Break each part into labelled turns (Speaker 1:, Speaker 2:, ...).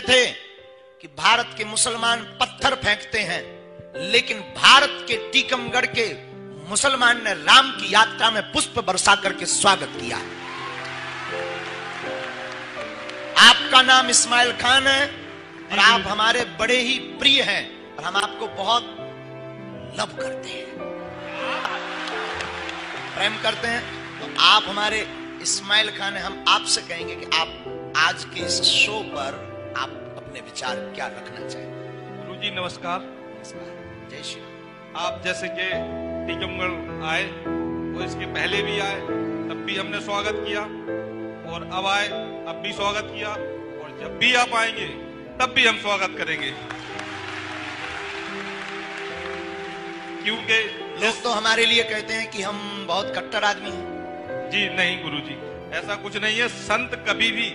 Speaker 1: थे कि भारत के मुसलमान पत्थर फेंकते हैं, लेकिन भारत के टीकमगढ़ के मुसलमान ने राम की यात्रा में पुष्प बरसा करके स्वागत किया। आपका नाम इस्माइल खान है और आप हमारे बड़े ही प्रिय हैं और हम आपको बहुत लव करते हैं। प्रेम करते हैं तो आप हमारे इस्माइल खान है, हम आपसे कहेंगे कि आप आज के इस शो पर आप अपने विचार क्या रखना चाहेंगे
Speaker 2: गुरु जी नमस्कार।
Speaker 1: जय श्री
Speaker 2: आप जैसे कि टीकमगढ़ आए वो इसके पहले भी आए तब भी हमने स्वागत किया और अब आए अब भी स्वागत किया और जब भी आप आएँगे तब भी हम स्वागत करेंगे। क्योंकि
Speaker 1: लोग तो हमारे लिए कहते हैं कि हम बहुत कट्टर आदमी हैं।
Speaker 2: जी नहीं गुरु जी ऐसा कुछ नहीं है। संत कभी भी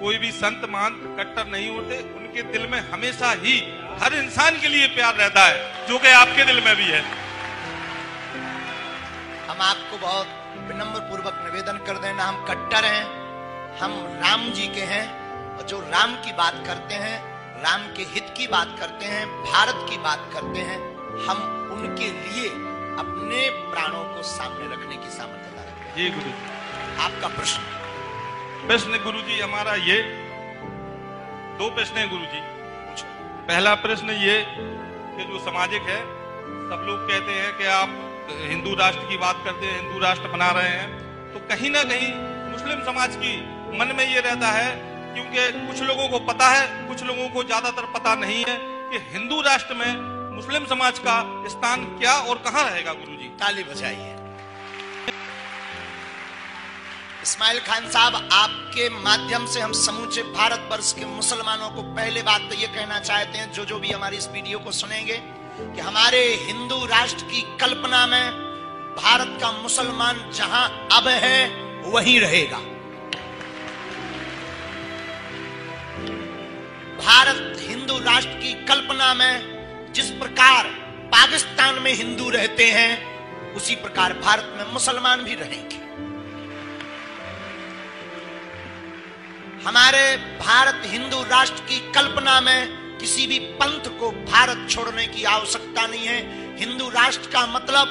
Speaker 2: कोई भी संत महंत कट्टर नहीं होते। उनके दिल में हमेशा ही हर इंसान के लिए प्यार रहता है जो कि आपके दिल में भी है।
Speaker 1: हम आपको बहुत विनम्र पूर्वक निवेदन कर देना हम कट्टर हैं हम राम जी के हैं और जो राम की बात करते हैं राम के हित की बात करते हैं भारत की बात करते हैं हम उनके लिए अपने प्राणों को सामने रखने की सामर्थ्यता रखते हैं।
Speaker 2: जी गुरु
Speaker 1: आपका प्रश्न।
Speaker 2: प्रश्न गुरु जी हमारा ये दो प्रश्न है गुरु जी पहला प्रश्न ये कि जो सामाजिक है, सब लोग कहते हैं कि आप हिंदू राष्ट्र की बात करते हैं, हिंदू राष्ट्र बना रहे हैं। तो कहीं ना कहीं मुस्लिम समाज की मन में ये रहता है, क्योंकि कुछ लोगों को पता है, कुछ लोगों को ज़्यादातर पता नहीं है कि हिंदू राष्ट्र में मुस्लिम समाज का स्थान क्या और कहाँ रहेगा गुरु जी
Speaker 1: ताली बजाइए। इस्माइल खान साहब, आपके माध्यम से हम समूचे भारत वर्ष के मुसलमानों को पहले बात तो ये कहना चाहते हैं, जो जो भी हमारी इस वीडियो को सुनेंगे, कि हमारे हिंदू राष्ट्र की कल्पना में भारत का मुसलमान जहाँ अब है, वहीं रहेगा। भारत हिंदू राष्ट्र की कल्पना में जिस प्रकार पाकिस्तान में हिंदू रहते हैं, उसी प्रकार भारत में मुसलमान भी रहेंगे। हमारे भारत हिंदू राष्ट्र की कल्पना में किसी भी पंथ को भारत छोड़ने की आवश्यकता नहीं है। हिंदू राष्ट्र का मतलब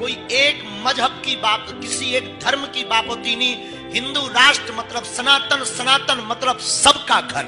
Speaker 1: कोई एक मज़हब की बात, किसी एक धर्म की बात बापोती नहीं। हिंदू राष्ट्र मतलब सनातन सनातन मतलब सबका घर।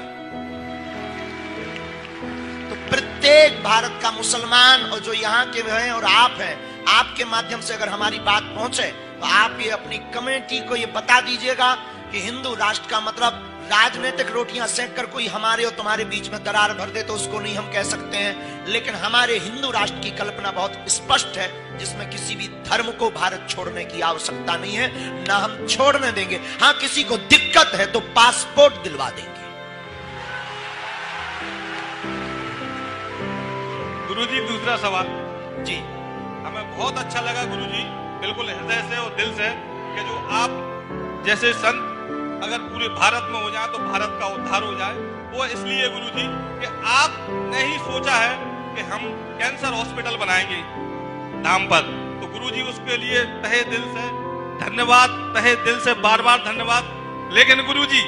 Speaker 1: तो प्रत्येक भारत का मुसलमान और जो यहाँ के हैं और आप हैं, आपके माध्यम से अगर हमारी बात पहुँचे तो आप ये अपनी कमेटी को ये बता दीजिएगा कि हिंदू राष्ट्र का मतलब राजनीतिक रोटियाँ सेक कर कोई हमारे और तुम्हारे बीच में दरार भर दे तो उसको नहीं हम कह सकते हैं। लेकिन हमारे हिंदू राष्ट्र की कल्पना बहुत स्पष्ट है जिसमें किसी भी धर्म को भारत छोड़ने की आवश्यकता नहीं है ना हम छोड़ने देंगे। हाँ किसी को दिक्कत है तो पासपोर्ट दिलवा देंगे।
Speaker 2: गुरु जी दूसरा सवाल।
Speaker 1: जी।
Speaker 2: हमें बहुत अच्छा लगा गुरु जी बिल्कुल हृदय से और दिल से कि जो आप जैसे संत अगर पूरे भारत में हो जाए तो भारत का उद्धार हो जाए। वो इसलिए गुरु जी, कि आपने ही सोचा है कि हम कैंसर हॉस्पिटल बनाएँगे नाम पर। तो गुरु जी, उसके लिए तहे दिल से धन्यवाद, तहे दिल से बार बार धन्यवाद। लेकिन गुरु जी,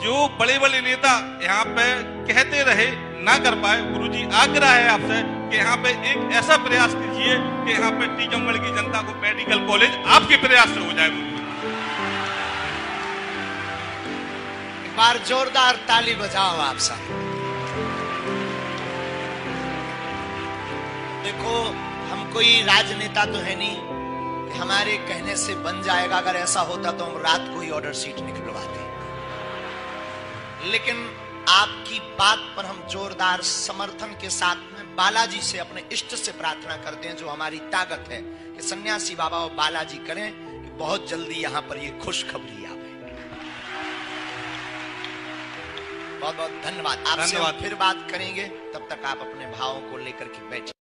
Speaker 2: जो बड़े बड़े नेता यहाँ पे कहते रहे, ना कर पाए, गुरु जी आग्रह है आपसे कि यहाँ पे एक ऐसा प्रयास कीजिए कि यहाँ पे टीकमगढ़ की जनता को मेडिकल कॉलेज आपके प्रयास से हो जाए, गुरु
Speaker 1: बार जोरदार ताली बजाओ आप सब। देखो, हम कोई राजनेता तो है नहीं, हमारे कहने से बन जाएगा, अगर ऐसा होता तो हम रात को ही ऑर्डर सीट निकलवाते। लेकिन आपकी बात पर हम जोरदार समर्थन के साथ में बालाजी से, अपने इष्ट से प्रार्थना करते हैं, जो हमारी ताकत है, कि सन्यासी बाबा और बालाजी करें कि बहुत जल्दी यहाँ पर ये खुशखबरी आवे बहुत बहुत धन्यवाद। आपसे फिर बात करेंगे। तब तक आप अपने भावों को लेकर के बैठे